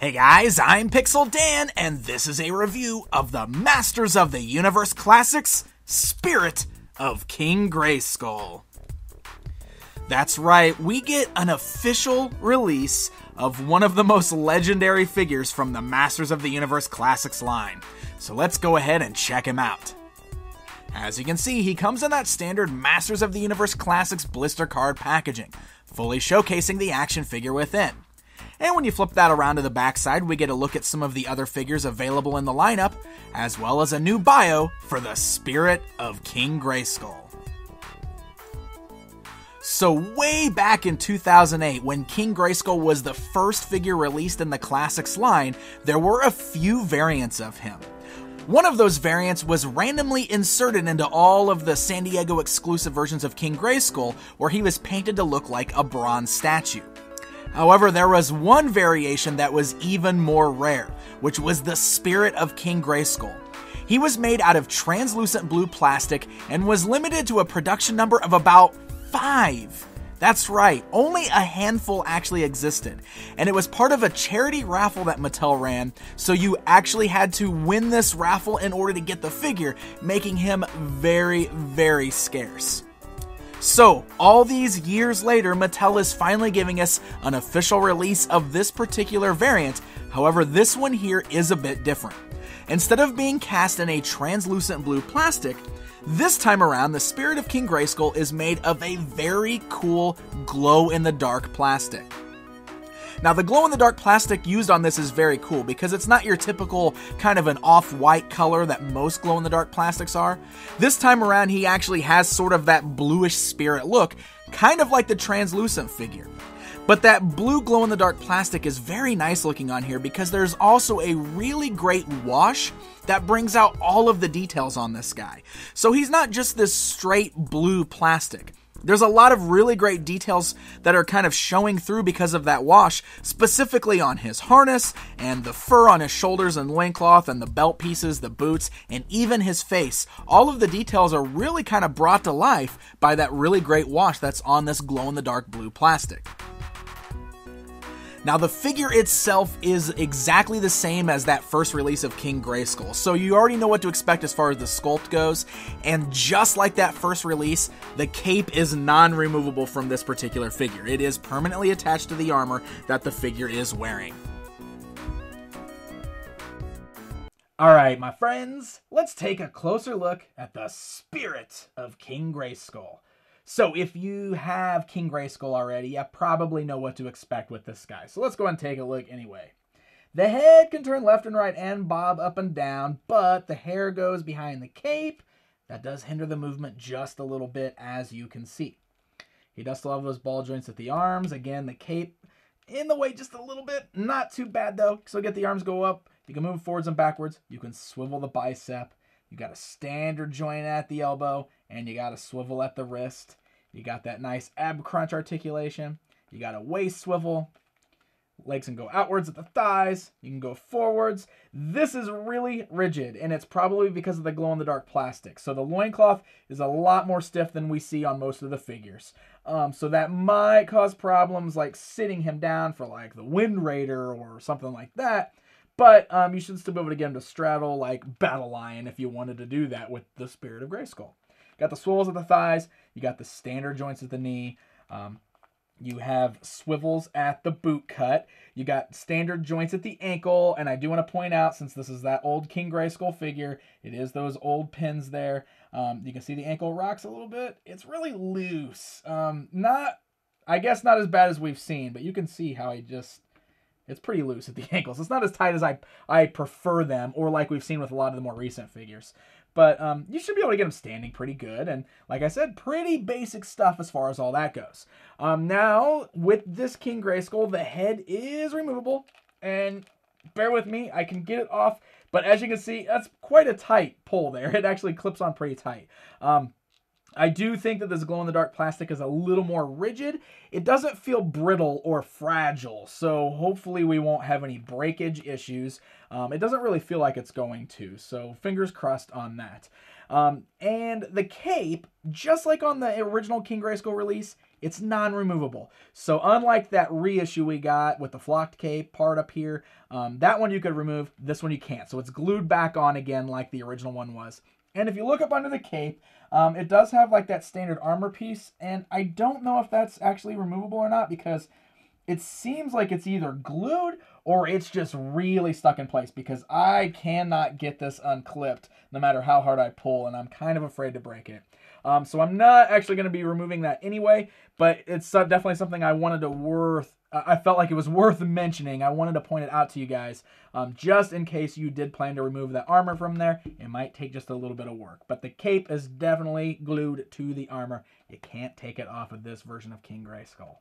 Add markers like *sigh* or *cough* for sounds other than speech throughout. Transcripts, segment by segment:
Hey guys, I'm Pixel Dan, and this is a review of the Masters of the Universe Classics Spirit of King Grayskull. That's right, we get an official release of one of the most legendary figures from the Masters of the Universe Classics line. So let's go ahead and check him out. As you can see, he comes in that standard Masters of the Universe Classics blister card packaging, fully showcasing the action figure within. And when you flip that around to the backside, we get a look at some of the other figures available in the lineup, as well as a new bio for the Spirit of King Grayskull. So, way back in 2008, when King Grayskull was the first figure released in the Classics line, there were a few variants of him. One of those variants was randomly inserted into all of the San Diego exclusive versions of King Grayskull, where he was painted to look like a bronze statue. However, there was one variation that was even more rare, which was the Spirit of King Grayskull. He was made out of translucent blue plastic and was limited to a production number of about five. That's right, only a handful actually existed. And it was part of a charity raffle that Mattel ran, so you actually had to win this raffle in order to get the figure, making him very, very scarce. So, all these years later, Mattel is finally giving us an official release of this particular variant. However, this one here is a bit different. Instead of being cast in a translucent blue plastic, this time around, the Spirit of King Grayskull is made of a very cool glow in the dark plastic. Now, the glow in the dark plastic used on this is very cool because it's not your typical kind of an off white color that most glow in the dark plastics are. This time around, he actually has sort of that bluish spirit look, kind of like the translucent figure. But that blue glow in the dark plastic is very nice looking on here because there's also a really great wash that brings out all of the details on this guy. So he's not just this straight blue plastic. There's a lot of really great details that are kind of showing through because of that wash, specifically on his harness and the fur on his shoulders and loincloth and the belt pieces, the boots, and even his face. All of the details are really kind of brought to life by that really great wash that's on this glow in the dark blue plastic. Now, the figure itself is exactly the same as that first release of King Grayskull, so you already know what to expect as far as the sculpt goes. And just like that first release, the cape is non removable from this particular figure. It is permanently attached to the armor that the figure is wearing. All right, my friends, let's take a closer look at the spirit of King Grayskull. So if you have King Grayskull already, you probably know what to expect with this guy. So let's go and take a look anyway. The head can turn left and right and bob up and down, but the hair goes behind the cape. That does hinder the movement just a little bit, as you can see. He does still have those ball joints at the arms. Again, the cape in the way just a little bit. Not too bad, though. So get the arms go up. You can move forwards and backwards. You can swivel the bicep. You got a standard joint at the elbow, and you got a swivel at the wrist. You got that nice ab crunch articulation. You got a waist swivel. Legs can go outwards at the thighs. You can go forwards. This is really rigid, and it's probably because of the glow in the dark plastic. So the loincloth is a lot more stiff than we see on most of the figures. Um, so that might cause problems like sitting him down for like the Wind Raider or something like that. But um, you should still be able to get him to straddle like Battle Lion if you wanted to do that with the Spirit of Grayskull. Got the swivels at the thighs. You got the standard joints at the knee. Um, you have swivels at the boot cut. You got standard joints at the ankle. And I do want to point out, since this is that old King Grayskull figure, it is those old pins there. Um, you can see the ankle rocks a little bit. It's really loose. Um, not, I guess, not as bad as we've seen, but you can see how he just it's pretty loose at the *laughs* ankles. It's not as tight as I I prefer them, or like we've seen with a lot of the more recent figures. But um, you should be able to get them standing pretty good, and like I said, pretty basic stuff as far as all that goes. Um, now with this King Grayskull, the head is removable, and bear with me, I can get it off. But as you can see, that's quite a tight pull there. *laughs* It actually clips on pretty tight. Um, I do think that this glow in the dark plastic is a little more rigid. It doesn't feel brittle or fragile, so hopefully we won't have any breakage issues. Um, it doesn't really feel like it's going to, so fingers crossed on that. Um, and the cape, just like on the original King Grayskull release, it's non-removable. So unlike that reissue we got with the flocked cape part up here, um, that one you could remove, this one you can't. So it's glued back on again like the original one was. And if you look up under the cape, um, it does have like that standard armor piece, and I don't know if that's actually removable or not because it seems like it's either glued or it's just really stuck in place because I cannot get this unclipped no matter how hard I pull, and I'm kind of afraid to break it. Um, so I'm not actually going to be removing that anyway, but it's definitely something I wanted to worth. I felt like it was worth mentioning. I wanted to point it out to you guys, um, just in case you did plan to remove that armor from there. It might take just a little bit of work, but the cape is definitely glued to the armor. You can't take it off of this version of King Grayskull.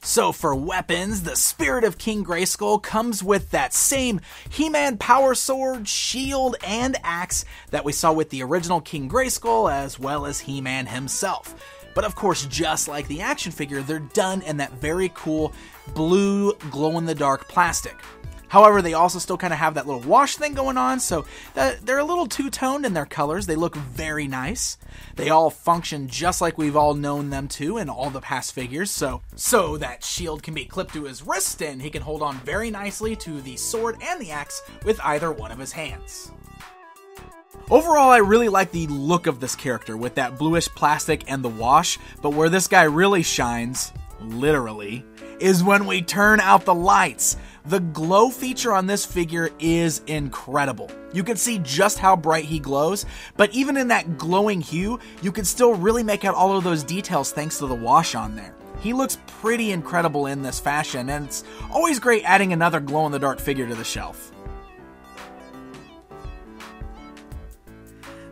So for weapons, the Spirit of King Grayskull comes with that same He-Man power sword, shield, and axe that we saw with the original King Grayskull as well as He-Man himself. But of course, just like the action figure, they're done in that very cool blue glow-in-the-dark plastic. However, they also still kind of have that little wash thing going on, so they're a little two toned in their colors. They look very nice. They all function just like we've all known them to in all the past figures, so so that shield can be clipped to his wrist and he can hold on very nicely to the sword and the axe with either one of his hands. Overall, I really like the look of this character with that bluish plastic and the wash, but where this guy really shines, literally, is when we turn out the lights. The glow feature on this figure is incredible. You can see just how bright he glows, but even in that glowing hue, you can still really make out all of those details thanks to the wash on there. He looks pretty incredible in this fashion, and it's always great adding another glow in the dark figure to the shelf.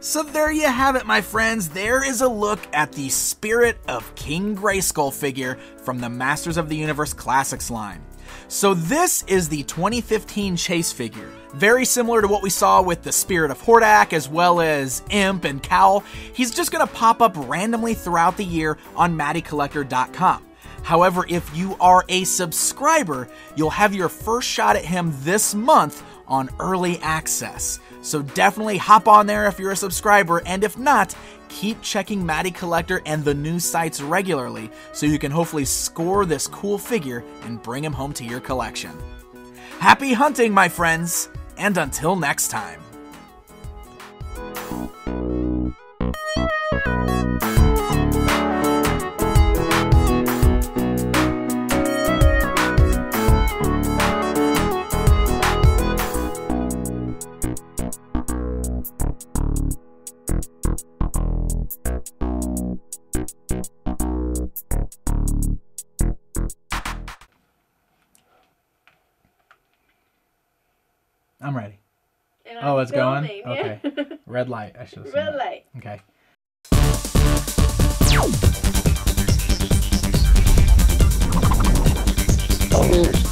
So there you have it, my friends. There is a look at the Spirit of King Grayskull figure from the Masters of the Universe Classics line. So this is the 2015 chase figure. Very similar to what we saw with the Spirit of Hordak as well as Imp and Cowl. He's just going to pop up randomly throughout the year on MattyCollector.com. However, if you are a subscriber, you'll have your first shot at him this month on early access. So definitely hop on there if you're a subscriber, and if not, keep checking Matty Collector and the new sites regularly so you can hopefully score this cool figure and bring him home to your collection. Happy hunting, my friends, and until next time. I'm ready. And oh, I'm it's going? *laughs* Okay. Red light. I should have Red light. Okay. Oh.